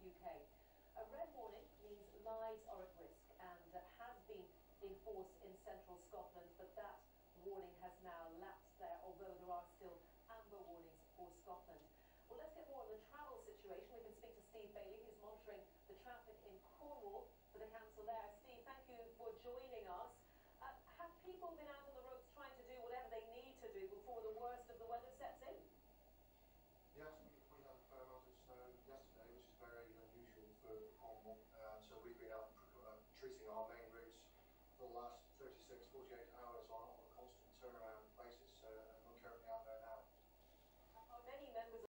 UK. A red warning means lives are at risk and has been in force Treating our main rigs for the last